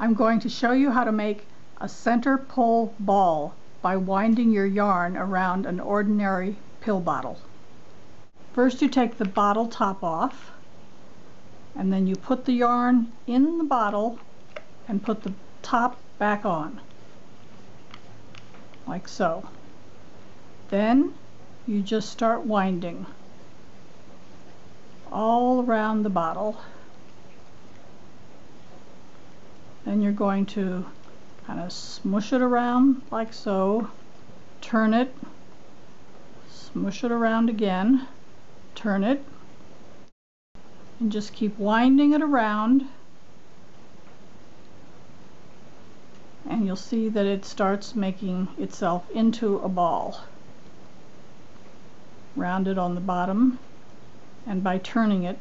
I'm going to show you how to make a center pull ball by winding your yarn around an ordinary pill bottle. First you take the bottle top off and then you put the yarn in the bottle and put the top back on like so. Then you just start winding all around the bottle. Then you're going to kind of smush it around like so, turn it, smush it around again, turn it, and just keep winding it around. And you'll see that it starts making itself into a ball. Rounded on the bottom. And by turning it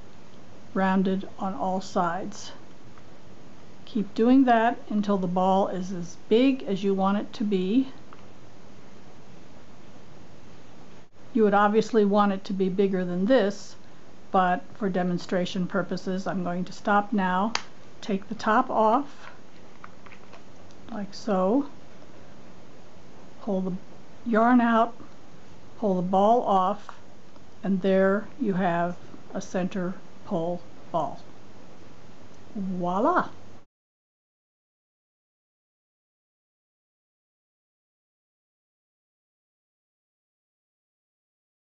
rounded on all sides. Keep doing that until the ball is as big as you want it to be. You would obviously want it to be bigger than this, but for demonstration purposes I'm going to stop now, take the top off, like so, pull the yarn out, pull the ball off, and there you have a center pull ball. Voila!